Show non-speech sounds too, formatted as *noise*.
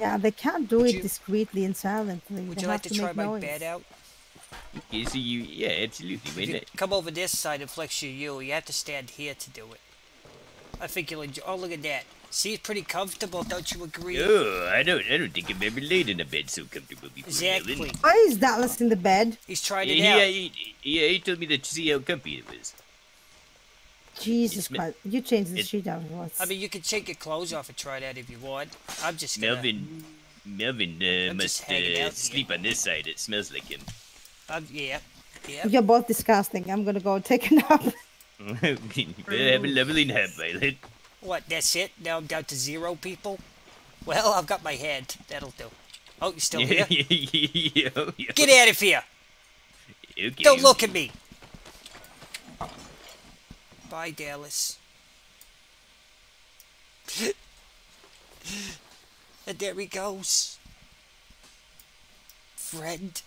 Yeah, they can't do Would it you- discreetly and silently. Would they you have like to, to try make my noise. bed out? Okay, so you, yeah, absolutely. If you come over this side and flex your U, you have to stand here to do it. I think you'll enjoy. Oh, look at that. See, it's pretty comfortable, don't you agree? Oh, I don't, I don't think I've ever laid in a bed so comfortable before. Exactly. Helen. Why is Dallas in the bed? He's trying it Yeah, out. Uh, he, yeah, he told me that to see how comfy it was. Jesus It's- Christ! You changed the it- shit out of us. I mean, you can take your clothes off and try that if you want. I'm just gonna. Melvin, Melvin uh, I'm must uh, sleep on this side. It smells like him. I'm, yeah. Yeah. You're both disgusting. I'm gonna go take a nap. *laughs* *laughs* have a lovely nap, Violet. What? That's it? Now I'm down to zero people. Well, I've got my head. That'll do. Oh, you're still *laughs* here? Yo, yo. Get out of here! Okay. Don't look at me. Bye, Dallas. *laughs* and there he goes. Friend.